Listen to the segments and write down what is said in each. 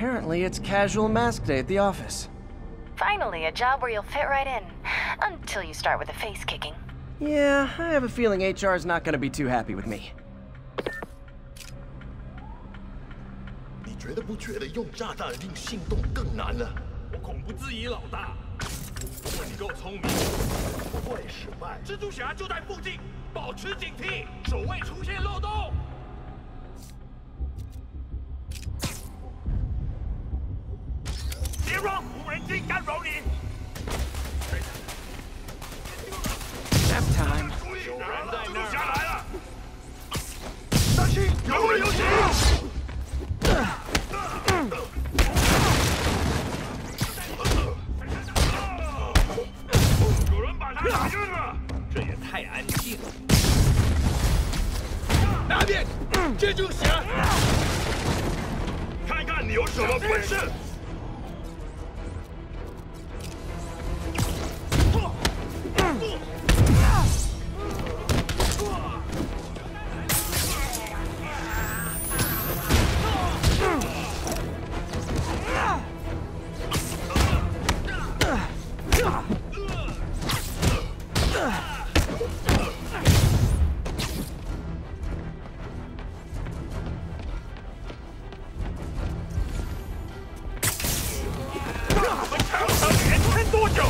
Apparently, it's casual mask day at the office. Finally, a job where you'll fit right in. Until you start with the face kicking. Yeah, I have a feeling HR is not gonna be too happy with me. 你觉得不觉得用炸弹令心动更难呢？我恐不质疑老大，不过你够聪明，不会失败。蜘蛛侠就在附近，保持警惕，守卫出现漏洞。 别让无人机干扰你。Nap time. 有人在那儿。蜘蛛侠来了，有人有袭！有人把他打晕了，这也太安静了。那边，看看你有什么本事！go!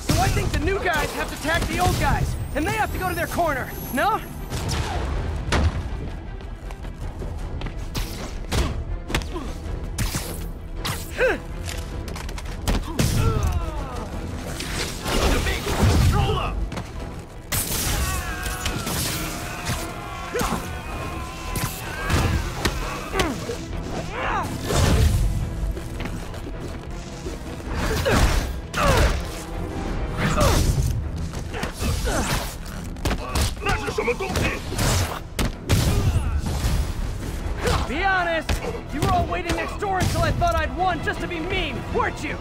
So I think the new guys have to attack the old guys, and they have to go to their corner, no? Be honest, you were all waiting next door until I thought I'd won just to be mean, weren't you?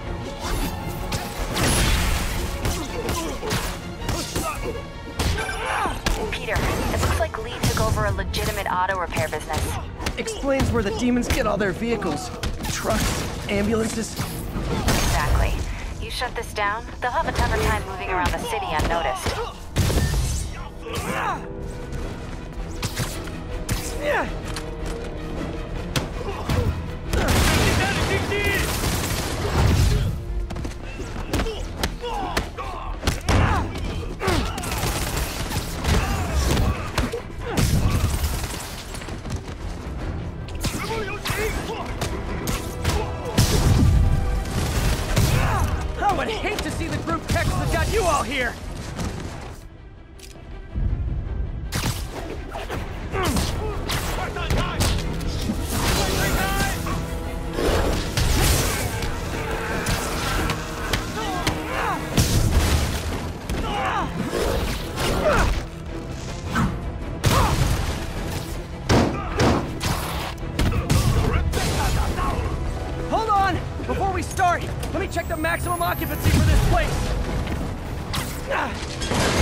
Peter, it looks like Li took over a legitimate auto repair business. Explains where the demons get all their vehicles. Trucks, ambulances. Exactly. You shut this down, they'll have a tougher time moving around the city unnoticed. I would hate to see the group text that got you all here. Before we start, let me check the maximum occupancy for this place. Ah.